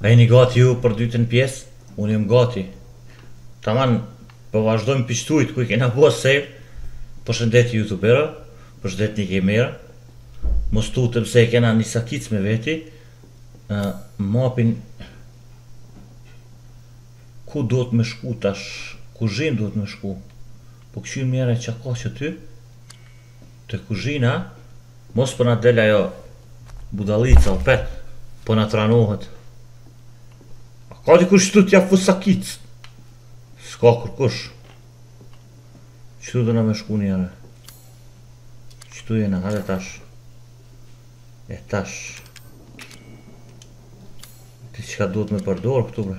A jeni gati ju për dytën pjesë? Unë jam gati. Taman po vazhdojmë pi qëtujt ku e kena bo save. Përshëndetje youtubera, përshëndetje gamera. Mos tutëm se e kena një sakicë me veti. Në mapin ku duhet me shku tash? Kuzhinë duhet me shku? Po kqyr more çka ka qëty? Te kuzhina mos po na del ajo budallica opet, po na tranohet. A ka dikush këtu t'ja fus sakicë? S'ka kërkush. Qëtu dona me shku njëherë. Qëtu jena, hajde tash. E tash. Ti çka duhet me përdor këtu bre.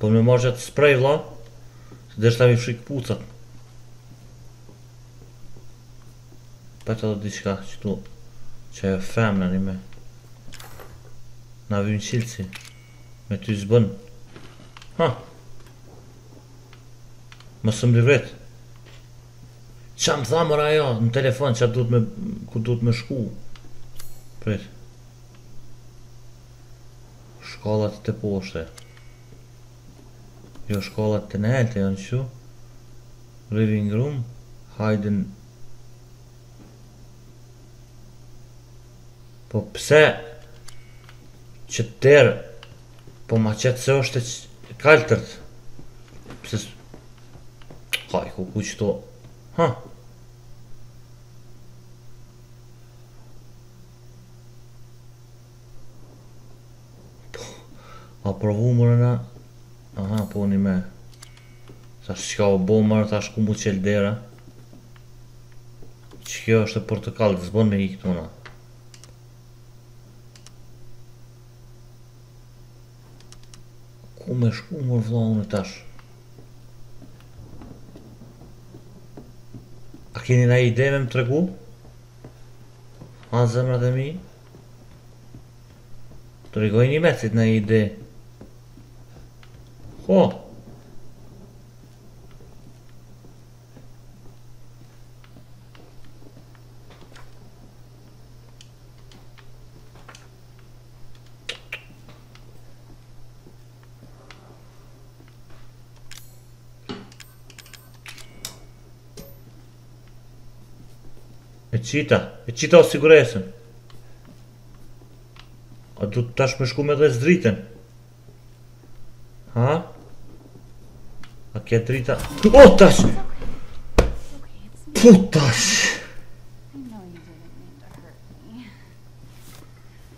Po me marrë qat spray vlla Se deshta m'i fshi këpucat Pata edhe diçka qëtu Që e fem në një me Na vyn çilësi Me ty s'bën Ha Mos më vret Ça më tha more ja Në telefon ça duhet me Ku duhet me shku Prit Shkallët teposhtë. Jo shkallët te nelt janë kështu. Living room, hidden. Po pse qët derë po ma qet se është e kaltërt. Pse ka i ku kuqto. Ha. Po, me provu more na... Aha, po një me... Sa shë çka u bo more, tash ku m'u çel dera. Qe kjo është e portokalltë, s'bon me hi këtu mëna. Ku me shku more vlla unë tash? A keni naj ide me më tregu? Ha zemrat e mi? Të rikojnë i mesit në ide. Ho! E qita, e qita o siguresën. A du tash me shku me dhez dritën? Ha? A ka drita... O tash! Putash!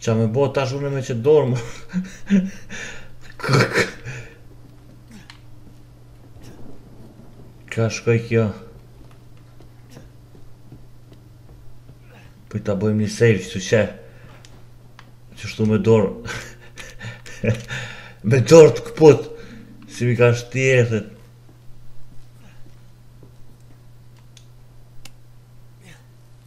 Ça me bo tash une me qët dorë më Këk Ka shkoj kjo Për ta bëjmë një save që të qe Që shtu me dorë Me dorë të këput Si mi ka shti e thët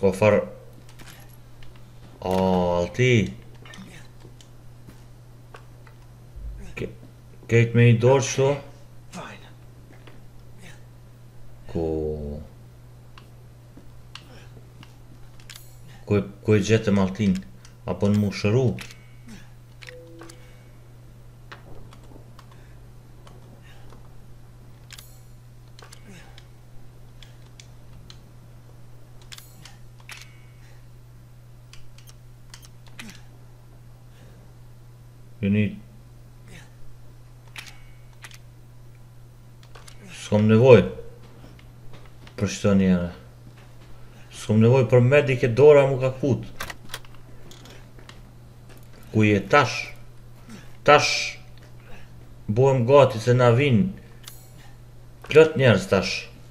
Po çfar O allti Kejt me ni dorë qëto Ku Ku e, ku e gjetëm alltinë A bon m'u shëru Jeni S'kom nevoj Për kto njerë S'kom nevoj për medikë dora m'u ka kut Ku je tash Tash Bohem gati se na vin Plot njerëz tash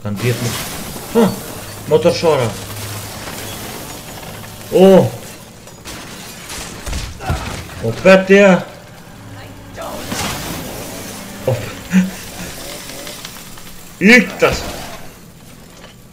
Kanë djetë më... Ha! Motorsharra! O! O petë ja! O petë! Iktas!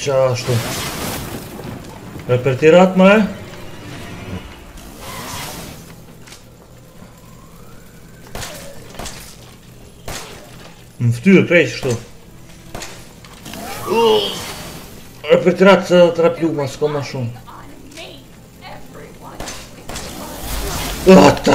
Qa ashtu E për ti ratë më e Më ftyrë prej që shtu E për ti ratë se të rapju ma s'ko ma shumë Aaaa të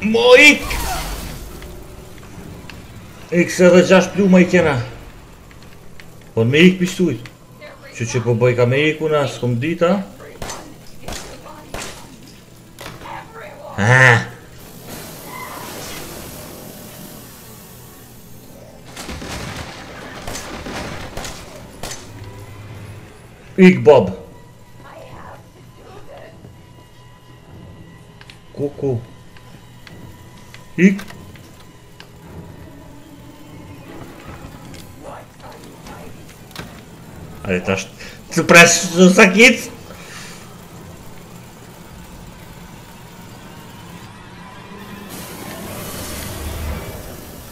Mo ik! Ik se edhe gjasht plumba i kena. Po n'më ik pështyj. Qeqe po boj ka me ik une, s'kom dit a. Ha! Ik bob. Kuku. Ik. Hajde tash të pres në sakit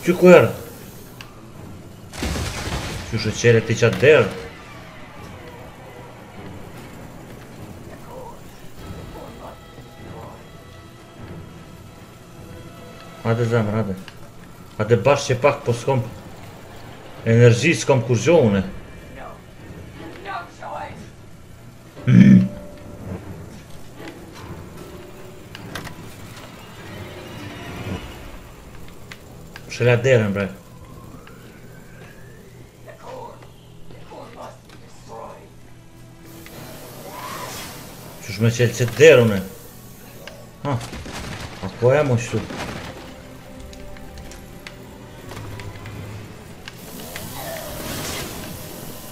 Që ku erë? Qysh e qele ti qat derë? Hajde zemër, hajde. Hajde bash që pak, po s'kom... Energji s'kom kurgjo une. Qele derën, bre. Qysh me qelë qet derë une Ha A po e myt ti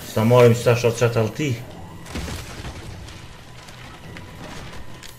S'ta marrim qeta shot qat alti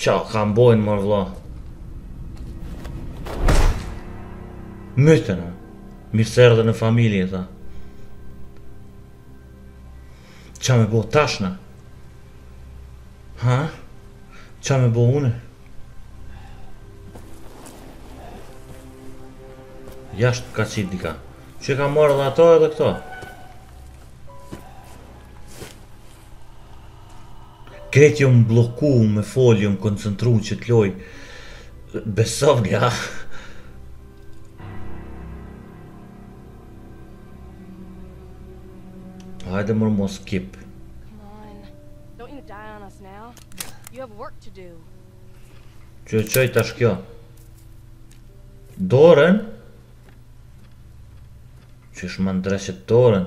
Qa kam bon more vla Mytëna Mirë se erdhe në familje tha Qa me bo tashna Ha Qa me bo une Jashtë ka qit dika Qe ka marrë edhe ato edhe këto Krejt jum blloku me fol, jum koncentru në qet lojë. Beso a... Hajde more mos kap. Qe e qoj tash kjo? Dorën? Qysh më ndreqet dorën?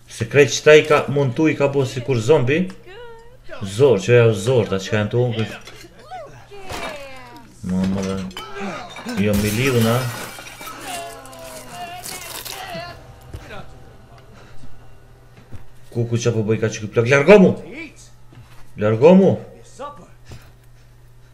Se krejt qita i ka montu i ka bo sikur zombi Zor, që e o zor, ta qka e në të unë kështë Ma më dhe Jo mi lidhë na Kuku ça po bëj ka qiky plak Largo mu Largo mu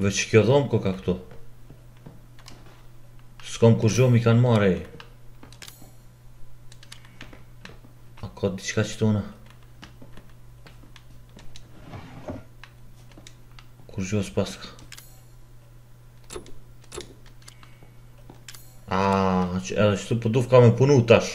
Veç kjo dhomë koka këtu. S'kom kurgjo m'i kanë marrë e. A ka diçka qitu najsen? Kurgjo s'paska. A, që edhe qitu për dreq po ka me punu tash.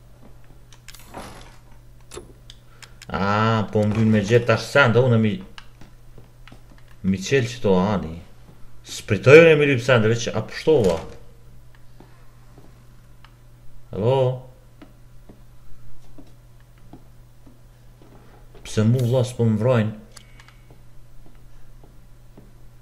A, po më duhet me gjetë tash send, unë mi... M'i çelë qito, ani. S'pritoj unë m'i lypë send, veç a pështova. Hello? Pse mu vlla s'po më vrajnë?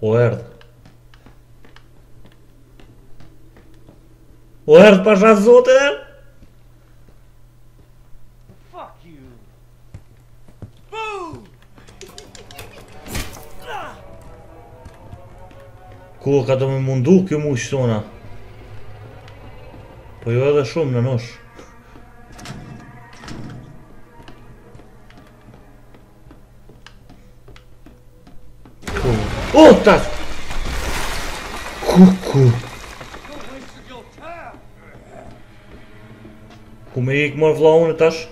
O erdh. O erdh pasha zotin. Fuck you. Boom. Ku ka me mujtë kjo mu tu na? Po jo edhe shumë nanush. Oh, tak! Kuku! Ku me ikë mor vlla unë tash?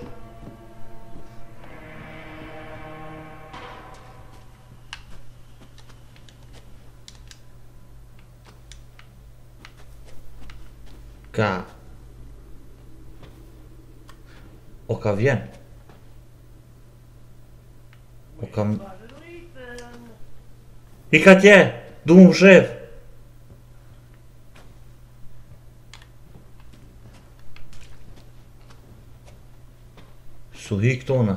Ka O ka vjen O ka më Ik atje Do më sheh Su hik tona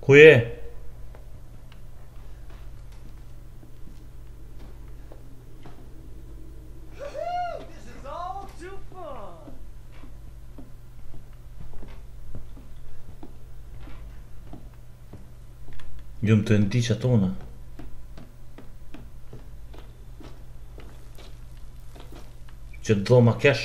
Ku je? Gjum diçka tona Qe te dhoma kesh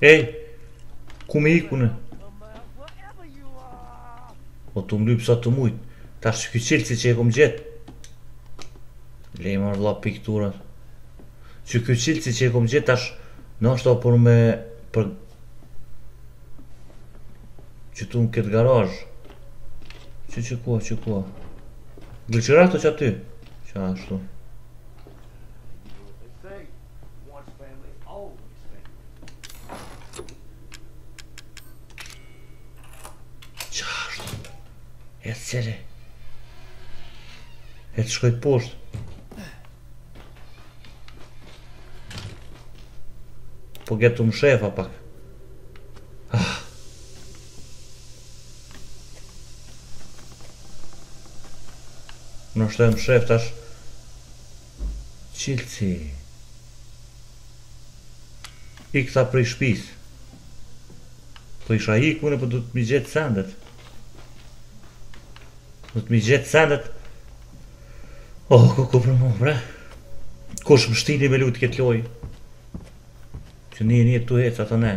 Ej, ku me ikë unë? O të lypë sa të muj, tash këtë çelësin që e kom gjithë. Le i marr vla pikturat. Qe këtë çelësin që e kom gjetë, tash në është a për me... Për... Qetu në këtë garazh. Që që kua, që kua. Gëllë që rakë të që aty. Qashtu. E të cere E të shkoj poshtë Po qetu m'u mshefa pak ah. Nashta më sheh tash Çelësi i kësaj prej shpisë Po isha ikë unë, po duhet m'i gjetë sendet Duhet m'i gjetë sendet Oh, ku ku për mu, bre Kush më shtini me lujtë këtë lojë Që një një të hecë ato ne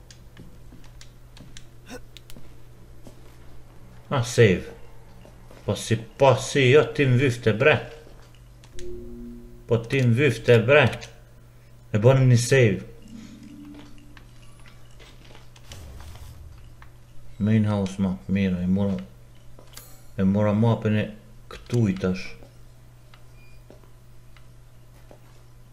Ah, save. Po si, po si, po ti më vyfte, bre. Po ti më vyfte, bre. E bonim një save. Main house map, mirë, e mora... E mora mapën e këtij tash.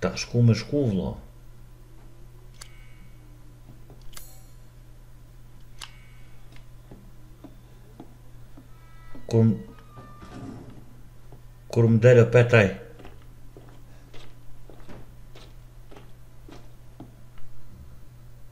Tash ku me shku vlla Kur Kur më del qetaj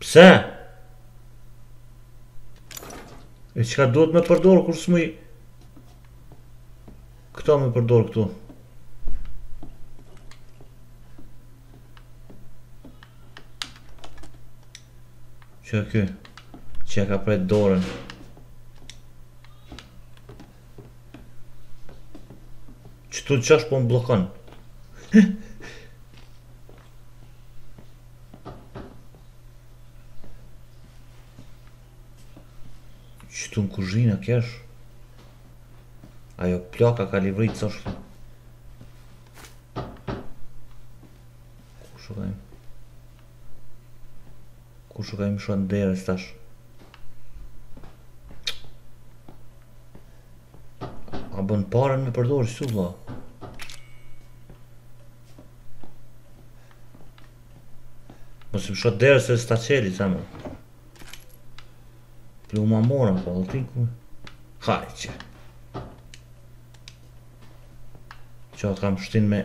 Pse? E çka duhet me përdorë kur s'muj Këta me përdorë këtu Qekjo E ka pre dorën Qetu diçka po më blokon Qetu në kuzhinë kesh Ajo plaka ka lëvrit sigurisht Kush Kush ka i msho derës tash? A bën parën me përdor kështu vlla? Mos i msho derës se s'ta çeli sa më. Plumat mora po ti ku. Haj ç'i. Çe kam shti në.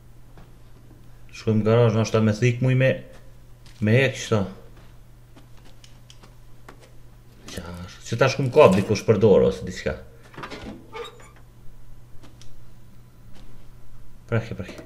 Shkojmë n'garazh, nashta me thikë muj me Me e kështu Që tash kur m'kap dikush për dorë ose diçka Preke, preke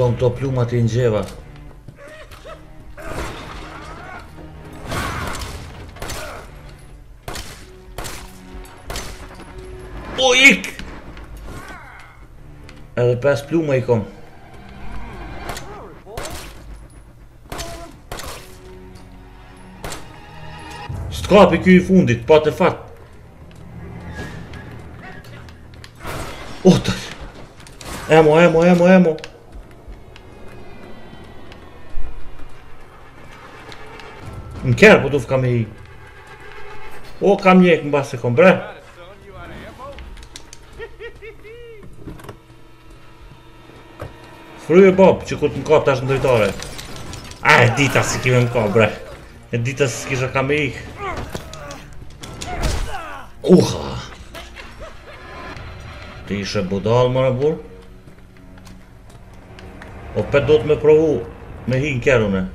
Këto këto pluma t'i ngjeva O ik Edhe pesë pluma i kom S'të kapi kjo i fundit, pate fat Otër Emo, emo, emo, emo Në kerr po du t'kam i O kam njek n'bazë e kom bre Son you are able? Fryje bab, qe ku t'më ka tash në dritare A e dita se ki me më ka bre E dita se s'kisha ka me ik Uha Ti ishe budall more burr Opet dot me provu Me hi në kerr unë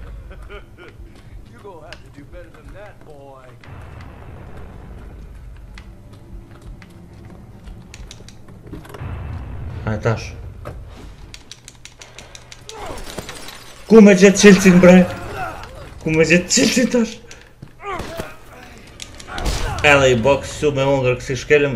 Hajde tash. Ku me gjetë çelësin bre? Ku me gjetë çelësin tash? Edhe i boks ju me një kerr kësi shkelëm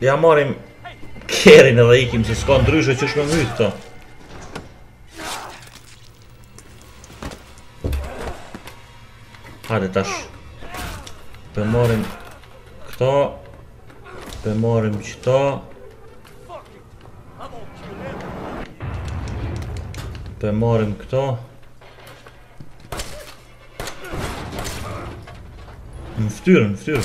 Ja marrim kerin edhe ikim se s'ka ndryshe qysh me mytë këto. Hajde tash. Po marrim këto. Po marrim qëto. Po marrim këto. Në ftyrë, në ftyrë.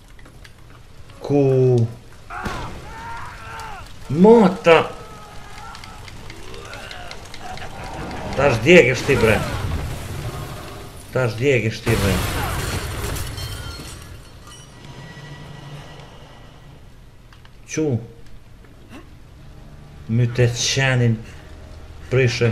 Ku... Mata! Ta ka djeg shtëpi bre. Ta ka djeg shtëpi bre. Qu? Më të qenin prishë.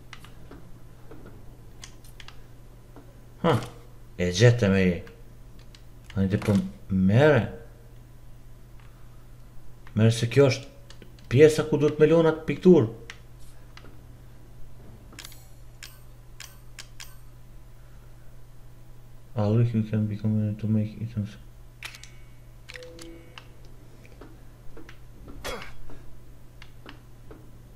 Ha, e gjete me i. Në të për mere. Mere se kjo është pjesa ku duhet me lon piktur. I'll look you can be combined to make items.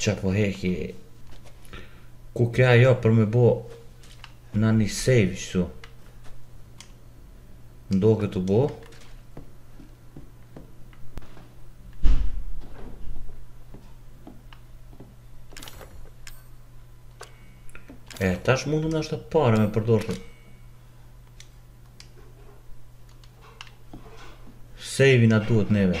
Qa po heki? Ku ke ajo për me bo Na një save qëtu Ndo këtu bo E, tash mundun pare me përdor. Save-i na duhet neve.